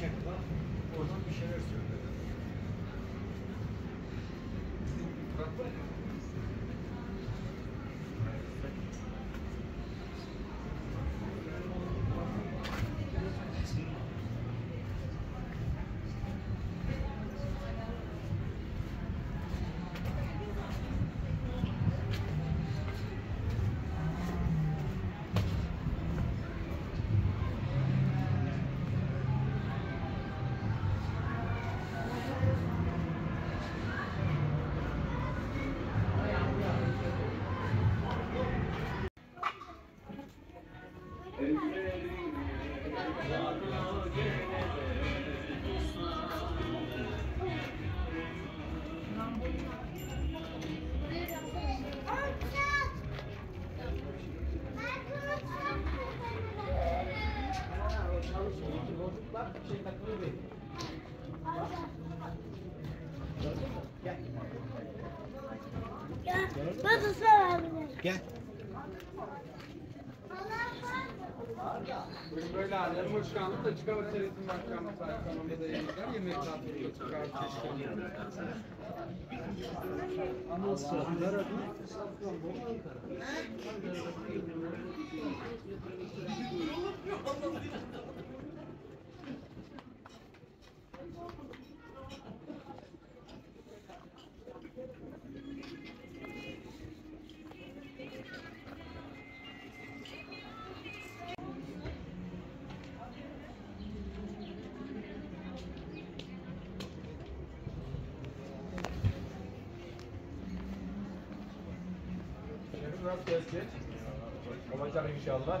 şakla oradan bir şeyler söyledi. Israr abi. Gel. Bugün böyle hoş geldin da çıkar seyretin başkanlığı kanalında yayınlar yemek tatlı çıkar Ama ısrarlar adı. Şefim biraz kesecek. Olacak inşallah.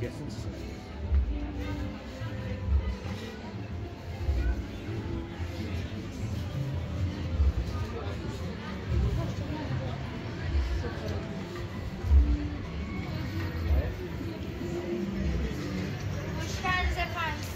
gelsin. Hoş geldiniz efendim.